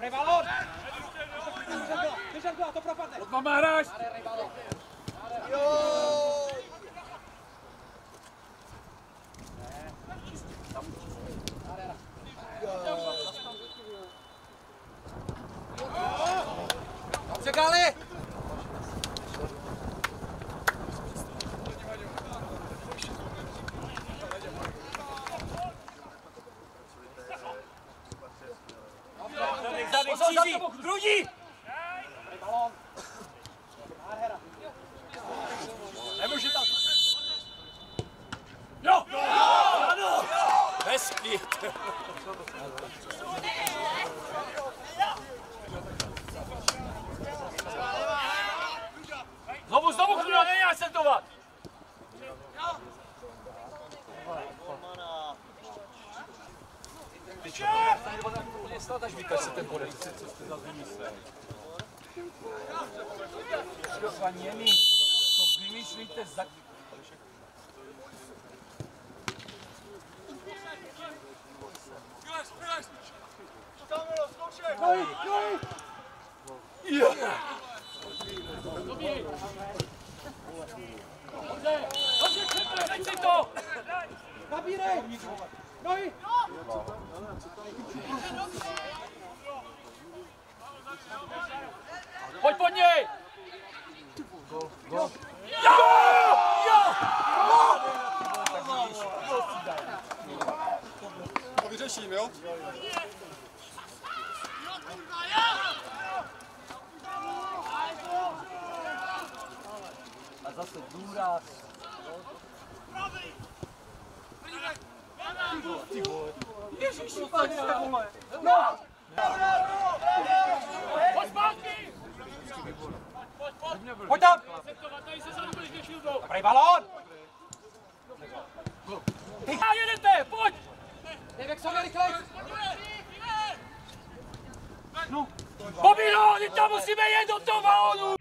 Dobrý balón! Držet go, to propadne! Od mama hráš! Dobře, Číží! Krudí! Nemůže tam. Jo! Ano! Hezký. Znovu, znovu, Kruda, není akcentovat! Až vykaž se ten bodek, co jste zase vymyslel. Jemi, to vymýšlíte za... Dobře, dobře, Křepe, dej si to! Nabírej! Nohy! Pojď pod něj! Jo! Jo! To vyřeším, jo? A zase důraz. Ježiši, pane, vole. No! Pojď zpátky! Pojď tam! Dobrý balón! A jedete, pojď! Dejvek, sobě rychlej! Bobino, teď tam musíme jet do toho balónu!